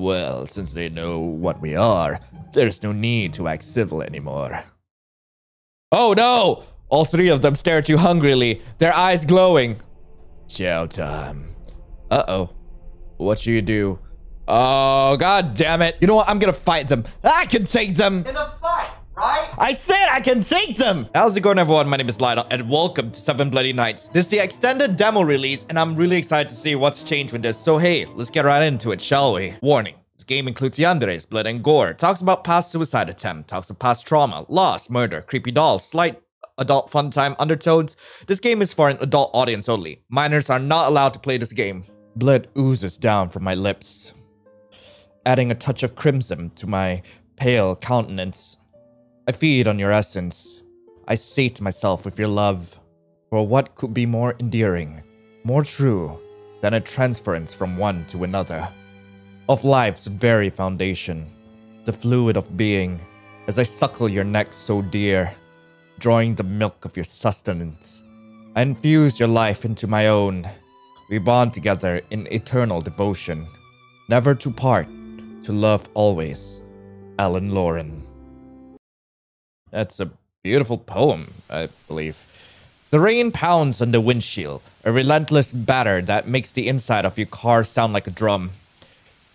Well, since they know what we are, there's no need to act civil anymore. Oh no! All three of them stare at you hungrily, their eyes glowing. Chow time. Uh oh. What should you do? Oh, god damn it. You know what? I'm gonna fight them. I can take them. Fight, right? I said I can take them! How's it going everyone? My name is Lionel and welcome to 7 Bloody Nights. This is the extended demo release and I'm really excited to see what's changed with this. So hey, let's get right into it, shall we? Warning. This game includes yanderes, blood and gore, talks about past suicide attempt, talks of past trauma, loss, murder, creepy dolls, slight adult fun time undertones. This game is for an adult audience only. Minors are not allowed to play this game. Blood oozes down from my lips, adding a touch of crimson to my pale countenance. I feed on your essence. I sate myself with your love. For what could be more endearing, more true, than a transference from one to another? Of life's very foundation, the fluid of being, as I suckle your neck so dear, drawing the milk of your sustenance. I infuse your life into my own. We bond together in eternal devotion, never to part, to love always. Alan Lauren. That's a beautiful poem, I believe. The rain pounds on the windshield, a relentless batter that makes the inside of your car sound like a drum.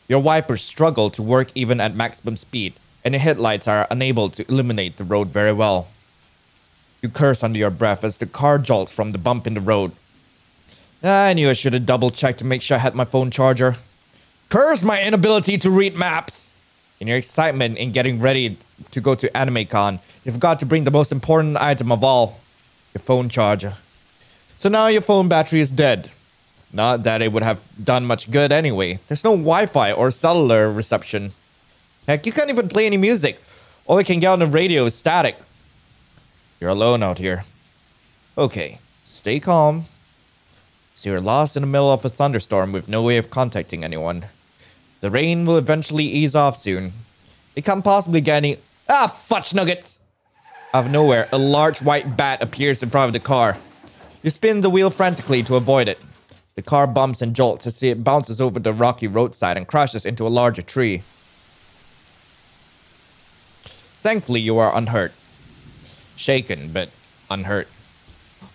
Your wipers struggle to work even at maximum speed, and your headlights are unable to illuminate the road very well. You curse under your breath as the car jolts from the bump in the road. I knew I should have double checked to make sure I had my phone charger. Curse my inability to read maps! In your excitement in getting ready to go to AnimeCon, you forgot to bring the most important item of all your phone charger. So now your phone battery is dead. Not that it would have done much good anyway. There's no Wi Fi or cellular reception. Heck, you can't even play any music. All you can get on the radio is static. You're alone out here. Okay, stay calm. So you're lost in the middle of a thunderstorm with no way of contacting anyone. The rain will eventually ease off soon. It can't possibly get any. Ah, fudge nuggets! Out of nowhere, a large white bat appears in front of the car. You spin the wheel frantically to avoid it. The car bumps and jolts as it bounces over the rocky roadside and crashes into a larger tree. Thankfully, you are unhurt. Shaken, but unhurt.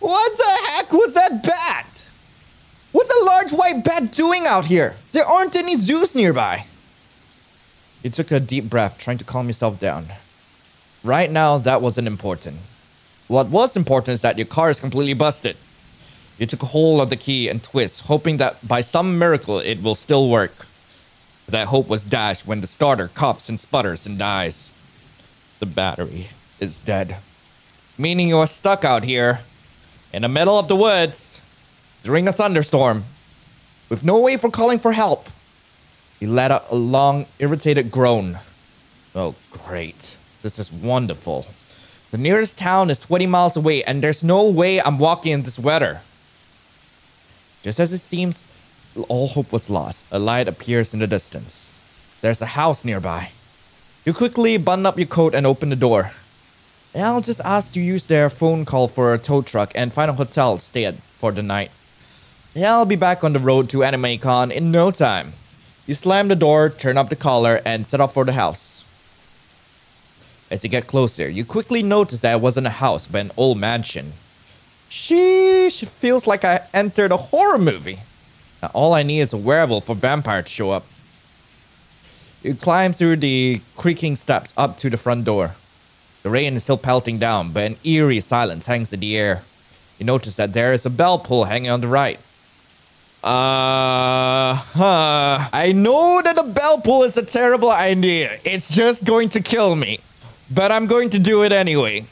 What the heck was that bat? What's a large white bat doing out here? There aren't any zoos nearby. You took a deep breath, trying to calm yourself down. Right now, that wasn't important. What was important is that your car is completely busted. You took hold of the key and twist, hoping that by some miracle it will still work. But that hope was dashed when the starter coughs and sputters and dies. The battery is dead. Meaning you are stuck out here, in the middle of the woods, during a thunderstorm, with no way for calling for help. He let out a long, irritated groan. Oh, great. This is wonderful. The nearest town is 20 miles away, and there's no way I'm walking in this weather. Just as it seems all hope was lost, a light appears in the distance. There's a house nearby. You quickly button up your coat and open the door. I'll just ask to use their phone call for a tow truck and find a hotel to stay at for the night. Yeah, I'll be back on the road to AnimeCon in no time. You slam the door, turn up the collar, and set off for the house. As you get closer, you quickly notice that it wasn't a house, but an old mansion. Sheesh, it feels like I entered a horror movie. Now, all I need is a werewolf for vampire to show up. You climb through the creaking steps up to the front door. The rain is still pelting down, but an eerie silence hangs in the air. You notice that there is a bell pull hanging on the right. Uh huh. I know that a bell pull is a terrible idea. It's just going to kill me. But I'm going to do it anyway.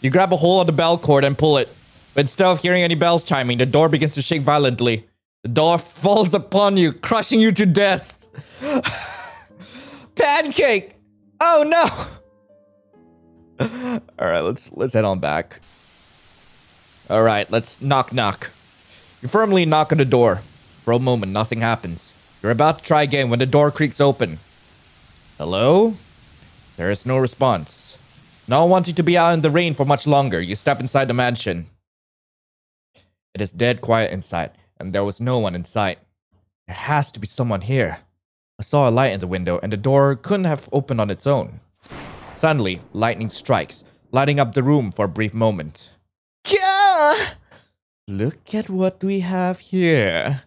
You grab a hold of the bell cord and pull it. But instead of hearing any bells chiming, the door begins to shake violently. The door falls upon you, crushing you to death. Pancake! Oh no! Alright, let's let's head on back. Alright, let's knock knock. You firmly knock on the door. For a moment, nothing happens. You're about to try again when the door creaks open. Hello? There is no response. Not wanting to be out in the rain for much longer, you step inside the mansion. It is dead quiet inside, and there was no one in sight. There has to be someone here. I saw a light in the window and the door couldn't have opened on its own. Suddenly, lightning strikes, lighting up the room for a brief moment. Gah! Look at what we have here.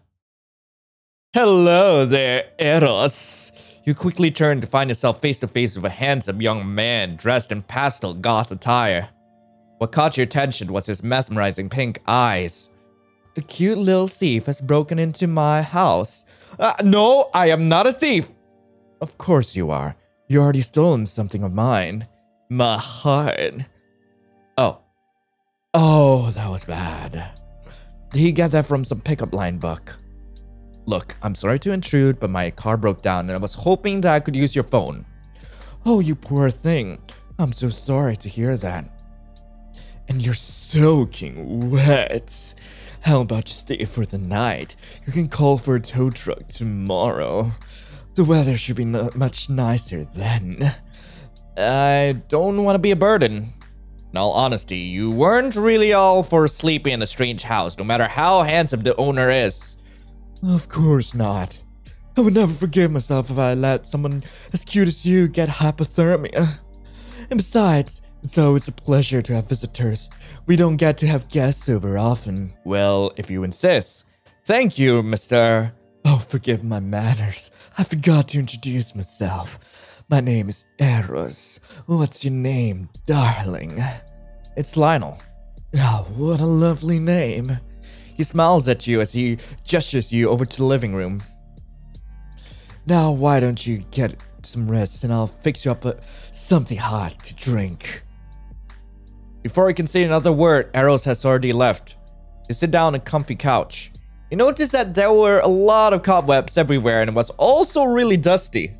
Hello there, Eros. You quickly turn to find yourself face to face with a handsome young man dressed in pastel goth attire. What caught your attention was his mesmerizing pink eyes. A cute little thief has broken into my house. Uh, no, I am not a thief. Of course you are. You already stolen something of mine. My heart. Oh. Oh, that was bad. He get that from some pickup line book? Look, I'm sorry to intrude, but my car broke down and I was hoping that I could use your phone. Oh, you poor thing. I'm so sorry to hear that. And you're soaking wet. How about you stay for the night? You can call for a tow truck tomorrow. The weather should be much nicer then. I don't want to be a burden. In all honesty, you weren't really all for sleeping in a strange house, no matter how handsome the owner is. Of course not. I would never forgive myself if I let someone as cute as you get hypothermia. And besides, it's always a pleasure to have visitors. We don't get to have guests over often. Well, if you insist. Thank you, Mr. Oh, forgive my manners. I forgot to introduce myself. My name is Eros. What's your name, darling? It's Lionel. Oh, what a lovely name. He smiles at you as he gestures you over to the living room. Now, why don't you get some rest and I'll fix you up a, something hot to drink. Before he can say another word, Eros has already left. You sit down on a comfy couch. You notice that there were a lot of cobwebs everywhere and it was also really dusty.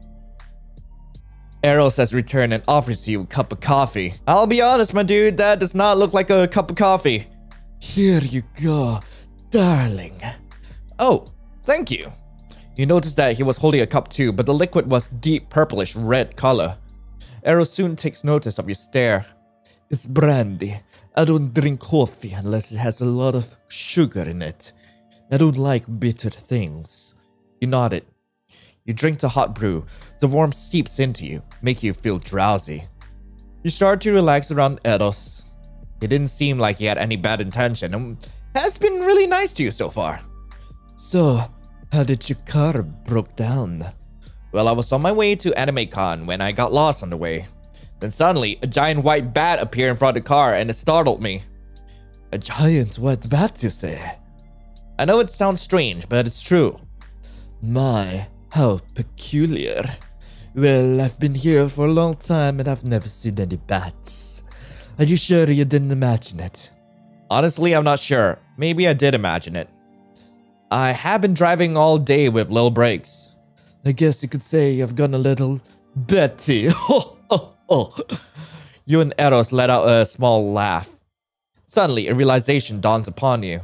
Eros has returned and offers you a cup of coffee. I'll be honest, my dude, that does not look like a cup of coffee. Here you go, darling. Oh, thank you. You notice that he was holding a cup too, but the liquid was deep purplish red color. Eros soon takes notice of your stare. It's brandy. I don't drink coffee unless it has a lot of sugar in it. I don't like bitter things. You nodded. You drink the hot brew. The warmth seeps into you, making you feel drowsy. You start to relax around Eros. He didn't seem like he had any bad intention and has been really nice to you so far. So, how did your car broke down? Well, I was on my way to AnimeCon when I got lost on the way. Then suddenly, a giant white bat appeared in front of the car and it startled me. A giant white bat, you say? I know it sounds strange, but it's true. My, how peculiar. Well, I've been here for a long time and I've never seen any bats. Are you sure you didn't imagine it? Honestly, I'm not sure. Maybe I did imagine it. I have been driving all day with little breaks. I guess you could say I've gone a little Betty. Oh, you and Eros let out a small laugh. Suddenly, a realization dawns upon you.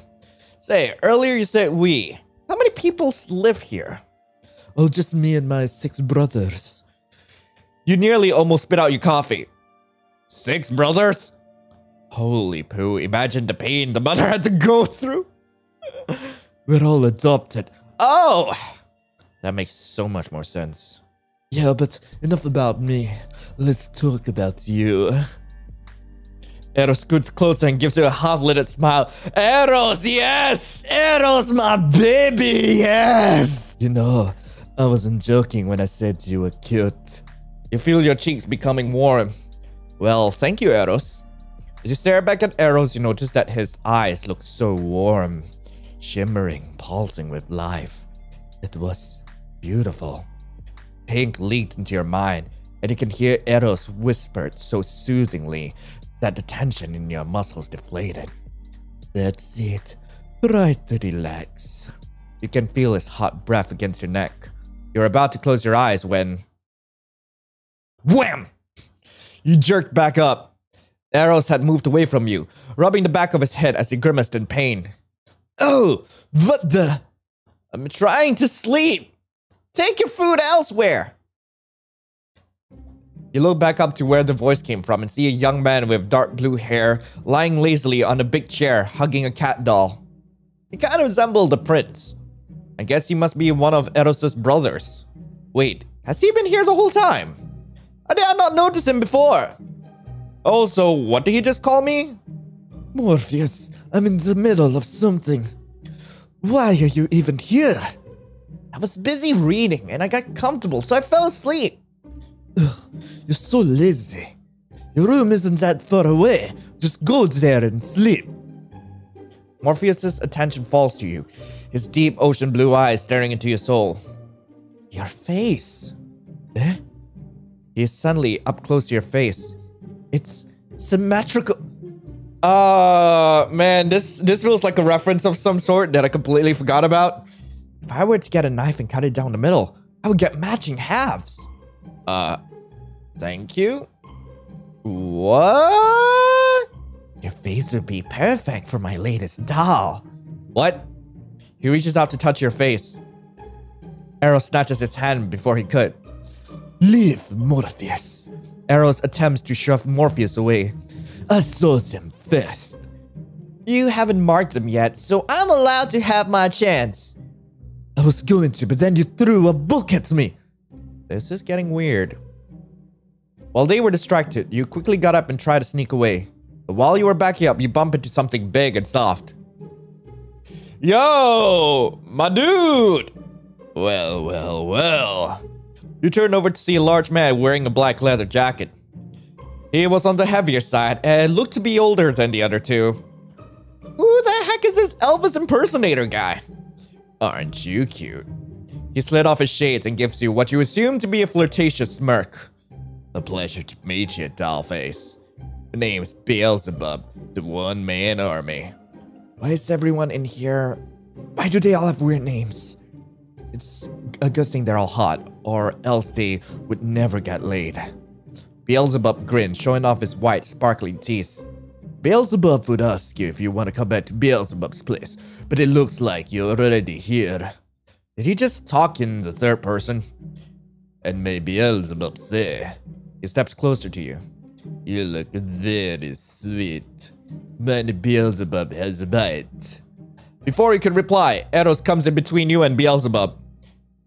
Say, earlier you said we. How many people live here? Oh, just me and my six brothers. You nearly almost spit out your coffee. Six brothers? Holy poo, imagine the pain the mother had to go through. We're all adopted. Oh! That makes so much more sense. Yeah, but enough about me. Let's talk about you. Eros scoots closer and gives you a half-lidded smile. Eros, yes! Eros, my baby, yes! You know, I wasn't joking when I said you were cute. You feel your cheeks becoming warm. Well, thank you, Eros. As you stare back at Eros, you notice that his eyes look so warm, shimmering, pulsing with life. It was beautiful. Pink leaked into your mind, and you can hear Eros whispered so soothingly that the tension in your muscles deflated. That's it. Try to relax. You can feel his hot breath against your neck. You're about to close your eyes when. Wham! You jerked back up. Eros had moved away from you, rubbing the back of his head as he grimaced in pain. Oh, what the? I'm trying to sleep. Take your food elsewhere. You look back up to where the voice came from and see a young man with dark blue hair lying lazily on a big chair hugging a cat doll. He kind of resembled the prince. I guess he must be one of Eros's brothers. Wait, has he been here the whole time? I did I not notice him before. Also, what did he just call me? Morpheus, I'm in the middle of something. Why are you even here? I was busy reading and I got comfortable, so I fell asleep. Ugh, you're so lazy. Your room isn't that far away. Just go there and sleep. Morpheus's attention falls to you, his deep ocean blue eyes staring into your soul. Your face. Eh? He is suddenly up close to your face. It's symmetrical. Uh, man, this this feels like a reference of some sort that I completely forgot about. If I were to get a knife and cut it down the middle, I would get matching halves. Uh, thank you. What? Your face would be perfect for my latest doll. What? He reaches out to touch your face. Eros snatches his hand before he could. Leave, Morpheus. Eros attempts to shove Morpheus away. I saw them first. You haven't marked them yet, so I'm allowed to have my chance. I was going to, but then you threw a book at me. This is getting weird. While they were distracted, you quickly got up and tried to sneak away. But while you were backing up, you bump into something big and soft. Yo, my dude! Well, well, well. You turn over to see a large man wearing a black leather jacket. He was on the heavier side and looked to be older than the other two. Who the heck is this Elvis impersonator guy? Aren't you cute? He slid off his shades and gives you what you assume to be a flirtatious smirk. A pleasure to meet you, dollface. My name's Beelzebub, the one-man army. Why is everyone in here... Why do they all have weird names? It's a good thing they're all hot, or else they would never get laid. Beelzebub grinned, showing off his white, sparkling teeth. Beelzebub would ask you if you want to come back to Beelzebub's place, but it looks like you're already here. Did he just talk in the third person? And may Beelzebub say. He steps closer to you. You look very sweet. But Beelzebub has a bite. Before he could reply, Eros comes in between you and Beelzebub.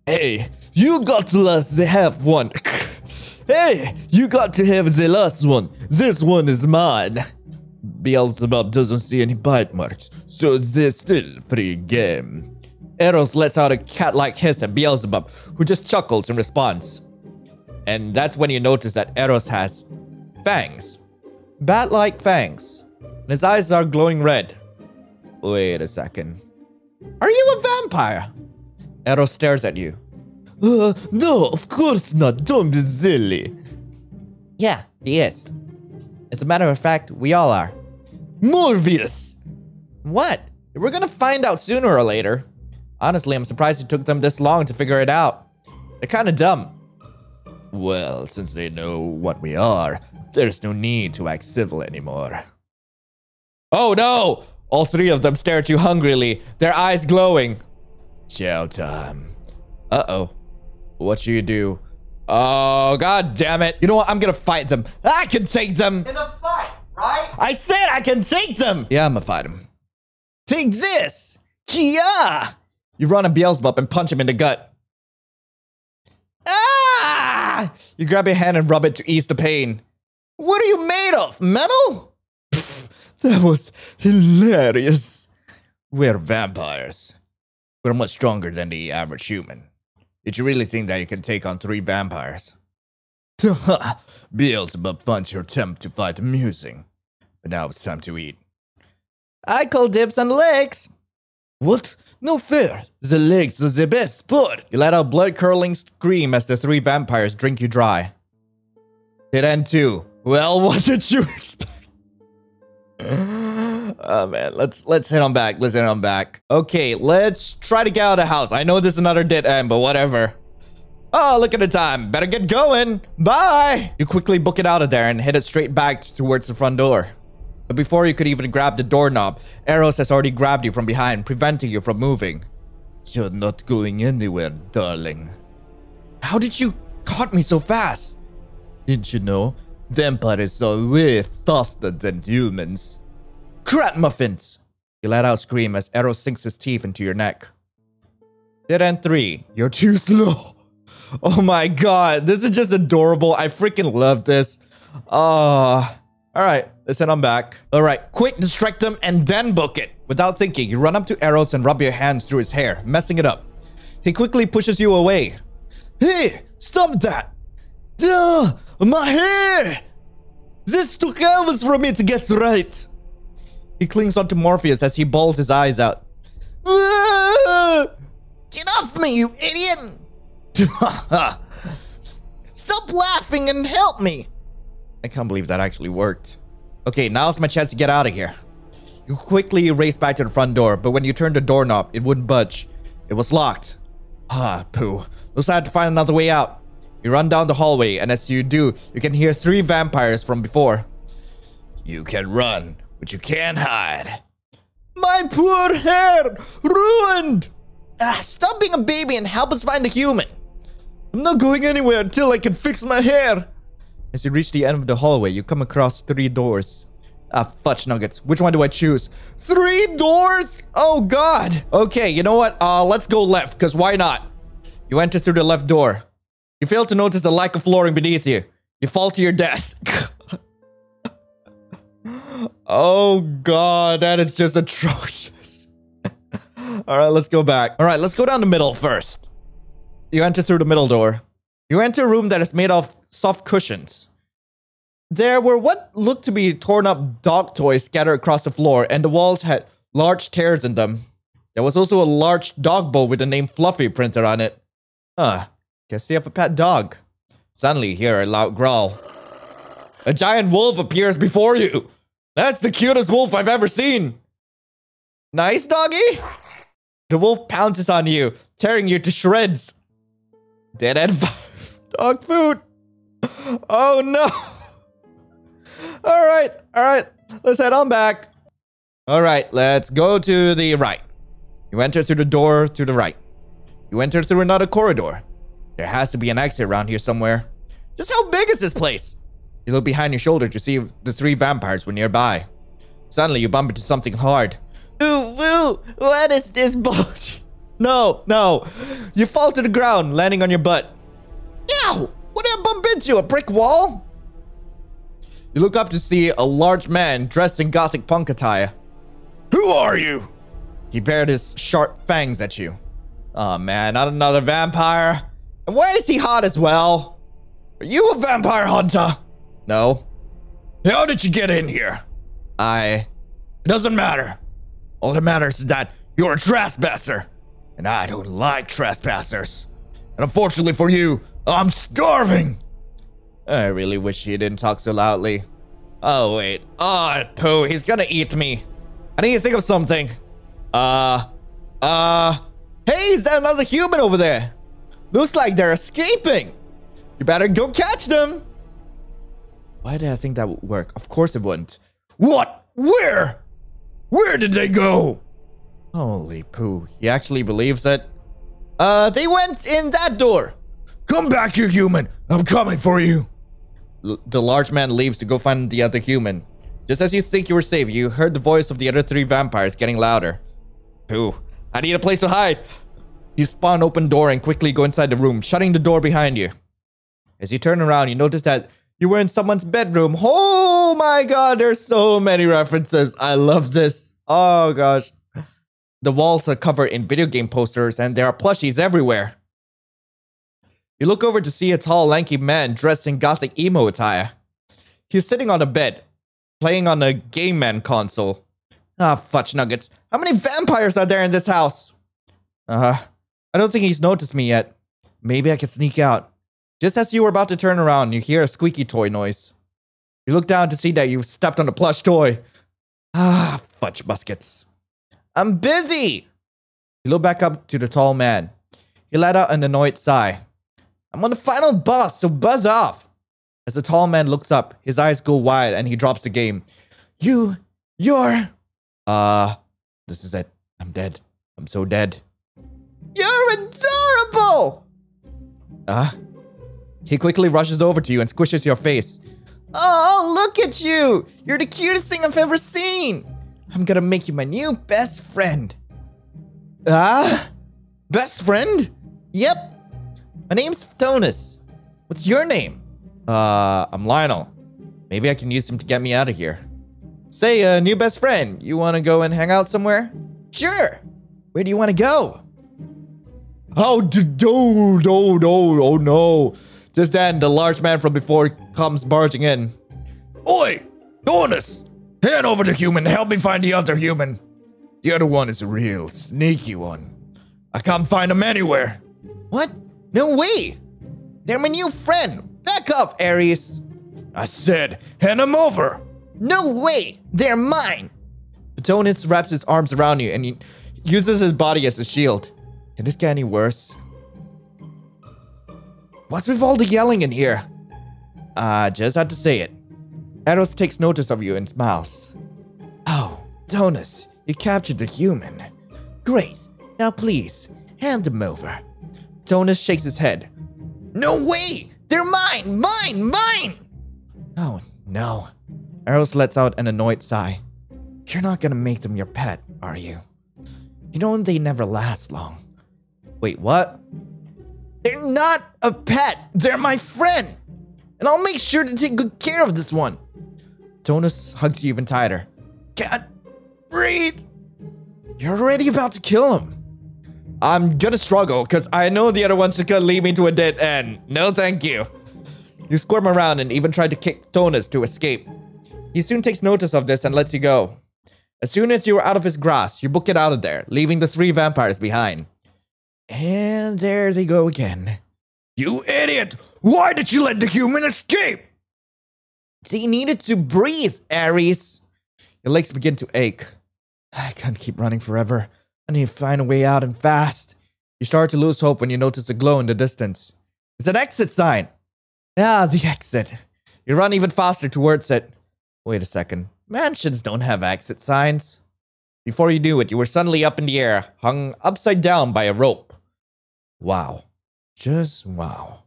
Hey, you got to the have one. Hey, you got to have the last one. This one is mine. Beelzebub doesn't see any bite marks, so this still free game. Eros lets out a cat-like hiss at Beelzebub, who just chuckles in response. And that's when you notice that Eros has fangs. Bat-like fangs. And his eyes are glowing red. Wait a second. Are you a vampire? Eros stares at you. Uh, no, of course not. Don't be silly. Yeah, he is. As a matter of fact, we all are. Morpheus! What? We're gonna find out sooner or later. Honestly, I'm surprised it took them this long to figure it out. They're kinda dumb. Well, since they know what we are, there's no need to act civil anymore. Oh no! All three of them stare at you hungrily, their eyes glowing. Chow time. Uh-oh. What should you do? Oh, god damn it. You know what? I'm gonna fight them. I can take them. In a fight, right? I said I can take them. Yeah, I'm gonna fight them. Take this. Kia. You run a Beelzebub and punch him in the gut. Ah! You grab your hand and rub it to ease the pain. What are you made of? Metal? That was hilarious. We're vampires. We're much stronger than the average human. Did you really think that you can take on three vampires? Beelzebub finds your attempt to fight amusing. But now it's time to eat. I call dibs on the legs. What? No fair. The legs are the best part. You let out blood-curdling scream as the three vampires drink you dry. It end too. Well, what did you expect? oh man, let's let's head on back. Let's head on back. Okay, let's try to get out of the house. I know this is another dead end, but whatever. Oh, look at the time. Better get going. Bye. You quickly book it out of there and head it straight back towards the front door. But before you could even grab the doorknob, Eros has already grabbed you from behind, preventing you from moving. You're not going anywhere, darling. How did you caught me so fast? Didn't you know? Vampires are way faster than humans. Crap muffins! You let out a scream as Eros sinks his teeth into your neck. Dead end 3. You're too slow. Oh my god, this is just adorable. I freaking love this. Oh, all right, let's head on back. All right, quick distract him and then book it. Without thinking, you run up to Eros and rub your hands through his hair, messing it up. He quickly pushes you away. Hey, stop that! Duh, my hair! This took hours for me to get right. He clings onto Morpheus as he bawls his eyes out. Get off me, you idiot! Stop laughing and help me! I can't believe that actually worked. Okay, now's my chance to get out of here. You quickly race back to the front door, but when you turned the doorknob, it wouldn't budge. It was locked. Ah, poo. Looks like I had to find another way out. You run down the hallway, and as you do, you can hear three vampires from before. You can run, but you can't hide. My poor hair! Ruined! Ah, stop being a baby and help us find the human. I'm not going anywhere until I can fix my hair. As you reach the end of the hallway, you come across three doors. Ah, fudge nuggets. Which one do I choose? Three doors? Oh, God. Okay, you know what? Uh, let's go left, because why not? You enter through the left door. You fail to notice the lack of flooring beneath you. You fall to your death. oh, God. That is just atrocious. All right, let's go back. All right, let's go down the middle first. You enter through the middle door. You enter a room that is made of soft cushions. There were what looked to be torn up dog toys scattered across the floor, and the walls had large tears in them. There was also a large dog bowl with the name Fluffy printed on it. Huh, guess they have a pet dog. Suddenly, you hear a loud growl. A giant wolf appears before you. That's the cutest wolf I've ever seen. Nice, doggy? The wolf pounces on you, tearing you to shreds. Dead end five. Dog food. Oh no. All right, all right. Let's head on back. All right, let's go to the right. You enter through the door to the right. You enter through another corridor. There has to be an exit around here somewhere. Just how big is this place? You look behind your shoulder to see the three vampires were nearby. Suddenly, you bump into something hard. Ooh, woo! What is this bullshit? No, no. You fall to the ground, landing on your butt. Ow! What did I bump into? A brick wall? You look up to see a large man dressed in gothic punk attire. Who are you? He bared his sharp fangs at you. Oh man, not another vampire. And why is he hot as well? Are you a vampire hunter? No. How did you get in here? I... It doesn't matter. All that matters is that you're a trespasser. And I don't like trespassers. And unfortunately for you, I'm starving. I really wish he didn't talk so loudly. Oh, wait. Oh, poo, he's gonna eat me. I need to think of something. Uh, uh, hey, is that another human over there? Looks like they're escaping. You better go catch them. Why did I think that would work? Of course it wouldn't. What? Where? Where did they go? Holy poo. He actually believes it. Uh, they went in that door. Come back, you human. I'm coming for you. L the large man leaves to go find the other human. Just as you think you were safe, you heard the voice of the other three vampires getting louder. Pooh, I need a place to hide. You spawn open door and quickly go inside the room, shutting the door behind you. As you turn around, you notice that you were in someone's bedroom. Oh my god, there's so many references. I love this. Oh gosh. The walls are covered in video game posters and there are plushies everywhere. You look over to see a tall, lanky man dressed in gothic emo attire. He's sitting on a bed, playing on a Game Man console. Ah, fudge nuggets. How many vampires are there in this house? Uh, I don't think he's noticed me yet. Maybe I can sneak out. Just as you were about to turn around, you hear a squeaky toy noise. You look down to see that you've stepped on a plush toy. Ah, fudge muskets. I'm busy! You look back up to the tall man. He let out an annoyed sigh. I'm on the final boss, so buzz off! As the tall man looks up, his eyes go wide and he drops the game. You, you're... Uh, this is it. I'm dead. I'm so dead. You're adorable! Uh, he quickly rushes over to you and squishes your face. Oh, look at you! You're the cutest thing I've ever seen! I'm gonna make you my new best friend. Ah? Best friend? Yep. My name's Phthonus. What's your name? Uh, I'm Lionel. Maybe I can use him to get me out of here. Say, uh, new best friend, you want to go and hang out somewhere? Sure. Where do you want to Oh, no, no, no, oh no. Just then, the large man from before comes barging in. Oi! Phthonus, Hand over the human, help me find the other human. The other one is a real sneaky one. I can't find him anywhere. What? No way! They're my new friend! Back up, Ares! I said, hand him over! No way! They're mine! Phthonus wraps his arms around you and he uses his body as a shield. Can this get any worse? What's with all the yelling in here? I just had to say it. Eros takes notice of you and smiles. Oh, Phthonus, you captured the human. Great. Now please, hand them over. Phthonus shakes his head. No way! They're mine! Mine! Mine! Oh, no. Eros lets out an annoyed sigh. You're not gonna make them your pet, are you? You know they never last long. Wait, what? They're not a pet. They're my friend. And I'll make sure to take good care of this one. Phthonus hugs you even tighter. Can't breathe. You're already about to kill him. I'm gonna struggle, because I know the other one's gonna lead me to a dead end. No thank you. You squirm around and even try to kick Phthonus to escape. He soon takes notice of this and lets you go. As soon as you are out of his grasp, you book it out of there, leaving the three vampires behind. And there they go again. You idiot! Why did you let the human escape? They needed to breathe, Ares. Your legs begin to ache. I can't keep running forever. I need to find a way out and fast. You start to lose hope when you notice a glow in the distance. It's an exit sign. Ah, the exit. You run even faster towards it. Wait a second. Mansions don't have exit signs. Before you knew it, you were suddenly up in the air, hung upside down by a rope. Wow. Just wow.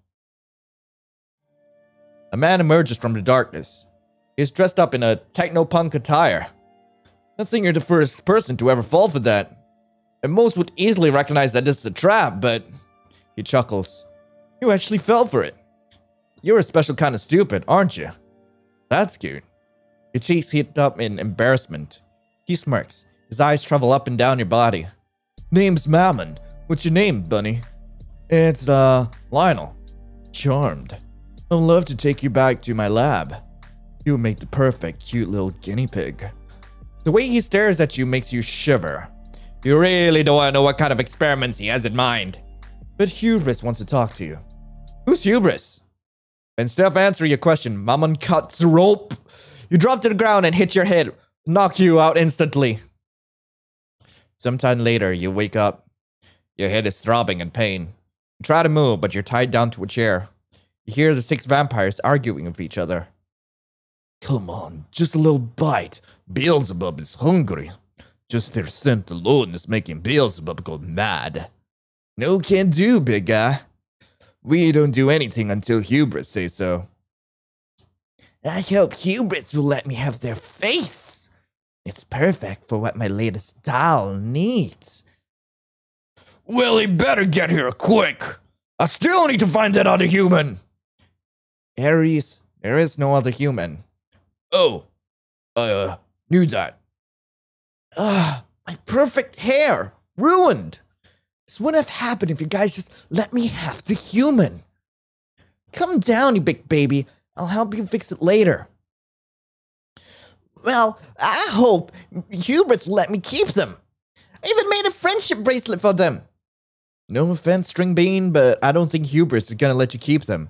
A man emerges from the darkness. He's dressed up in a techno-punk attire. I think you're the first person to ever fall for that. And most would easily recognize that this is a trap, but... He chuckles. You actually fell for it. You're a special kind of stupid, aren't you? That's cute. Your cheeks heat up in embarrassment. He smirks. His eyes travel up and down your body. Name's Mammon. What's your name, bunny? It's, uh, Lionel. Charmed. I'd love to take you back to my lab. You would make the perfect cute little guinea pig. The way he stares at you makes you shiver. You really don't want to know what kind of experiments he has in mind. But Hubris wants to talk to you. Who's Hubris? Instead of answering your question, Mammon cuts rope you drop to the ground and hit your head, knock you out instantly. Sometime later, you wake up. Your head is throbbing in pain. You try to move, but you're tied down to a chair. You hear the six vampires arguing with each other. Come on, just a little bite. Beelzebub is hungry. Just their scent alone is making Beelzebub go mad. No can do, big guy. We don't do anything until Hubris says so. I hope Hubris will let me have their face. It's perfect for what my latest doll needs. Well, he better get here quick. I still need to find that other human. Ares, there is no other human. Oh, I uh, knew that. Ah, my perfect hair. Ruined. This wouldn't have happened if you guys just let me have the human. Come down, you big baby. I'll help you fix it later. Well, I hope Hubris let me keep them. I even made a friendship bracelet for them. No offense, String Bean, but I don't think Hubris is gonna let you keep them.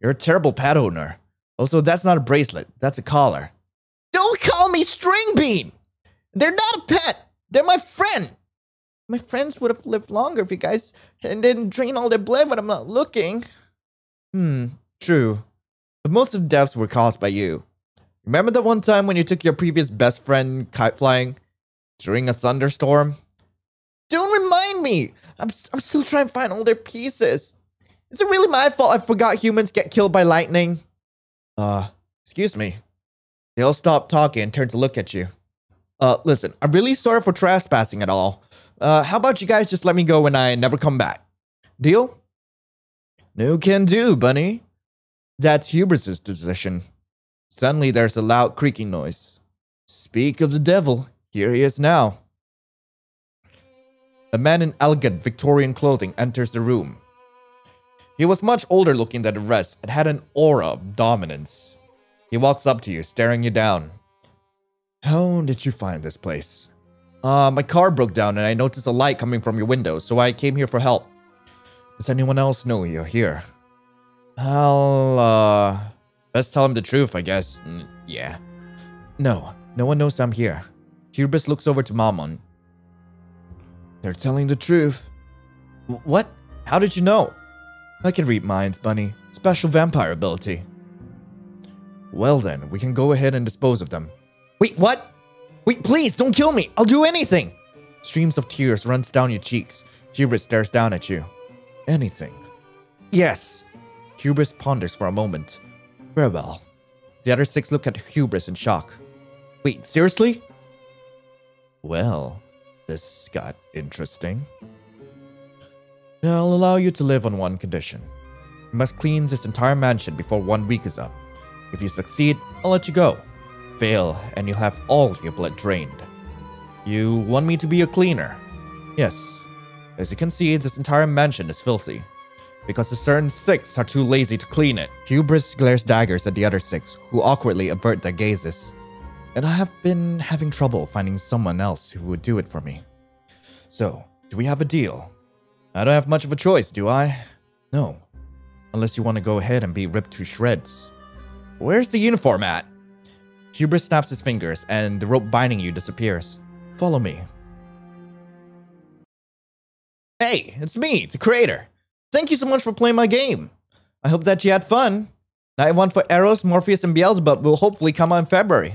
You're a terrible pet owner. Also, that's not a bracelet, that's a collar. Don't call me String Bean! They're not a pet, they're my friend. My friends would have lived longer if you guys didn't drain all their blood when I'm not looking. Hmm, true. But most of the deaths were caused by you. Remember that one time when you took your previous best friend kite flying during a thunderstorm? Don't remind me! I'm, I'm still trying to find all their pieces. Is it really my fault I forgot humans get killed by lightning? Uh, excuse me. They all stop talking and turn to look at you. Uh, listen, I'm really sorry for trespassing at all. Uh, how about you guys just let me go when I never come back? Deal? No can do, bunny. That's Hubris's decision. Suddenly there's a loud creaking noise. Speak of the devil, here he is now. A man in elegant Victorian clothing enters the room. He was much older looking than the rest and had an aura of dominance. He walks up to you, staring you down. How did you find this place? Uh, my car broke down and I noticed a light coming from your window, so I came here for help. Does anyone else know you're here? I'll, uh... Best tell him the truth, I guess. Yeah. No, no one knows I'm here. Hubris looks over to Mammon. They're telling the truth. What? How did you know? I can read minds, Bunny. Special vampire ability. Well then, we can go ahead and dispose of them. Wait, what? Wait, please, don't kill me. I'll do anything. Streams of tears runs down your cheeks. Hubris stares down at you. Anything? Yes. Hubris ponders for a moment. Very well. The other six look at Hubris in shock. Wait, seriously? Well, this got interesting. I'll allow you to live on one condition. You must clean this entire mansion before one week is up. If you succeed, I'll let you go. Fail, and you'll have all your blood drained. You want me to be a cleaner? Yes. As you can see, this entire mansion is filthy. Because the certain six are too lazy to clean it. Hubris glares daggers at the other six, who awkwardly avert their gazes. And I have been having trouble finding someone else who would do it for me. So, do we have a deal? I don't have much of a choice, do I? No. Unless you want to go ahead and be ripped to shreds. Where's the uniform at? Hubris snaps his fingers and the rope binding you disappears. Follow me. Hey, it's me, the creator. Thank you so much for playing my game. I hope that you had fun. Night 1 for Eros, Morpheus, and Beelzebub will hopefully come out in February.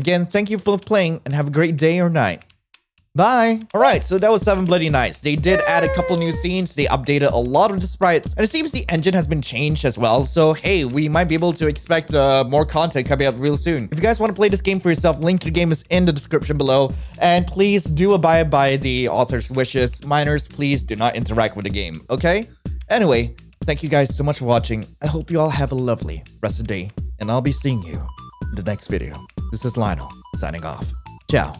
Again, thank you for playing and have a great day or night. Bye. All right, so that was Seven Bloody Nights. They did add a couple new scenes. They updated a lot of the sprites, and it seems the engine has been changed as well. So hey, we might be able to expect uh, more content coming out real soon. If you guys want to play this game for yourself, link to the game is in the description below. And please do abide by the author's wishes. Minors, please do not interact with the game, okay? Anyway, thank you guys so much for watching. I hope you all have a lovely rest of the day, and I'll be seeing you in the next video. This is Lionel, signing off. Ciao.